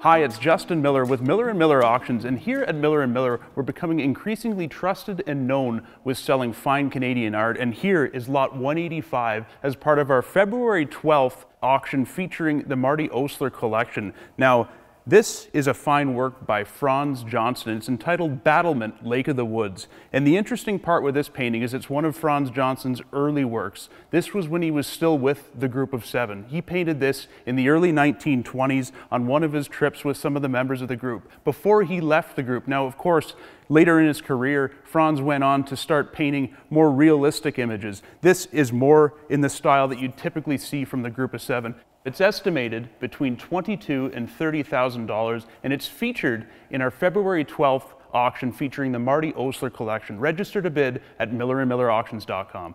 Hi, it's Justin Miller with Miller & Miller Auctions, and here at Miller & Miller, we're becoming increasingly trusted and known with selling fine Canadian art, and here is lot 185 as part of our February 12th auction featuring the Marty Osler collection. Now, this is a fine work by Franz Johnston. It's entitled Battlement, Lake of the Woods. And the interesting part with this painting is it's one of Franz Johnston's early works. This was when he was still with the group of seven. He painted this in the early 1920s on one of his trips with some of the members of the group before he left the group. Now, of course, later in his career, Franz went on to start painting more realistic images. This is more in the style that you'd typically see from the group of seven. It's estimated between $22,000 and $30,000, and it's featured in our February 12th auction featuring the Marty Osler collection. Register to bid at millerandmillerauctions.com.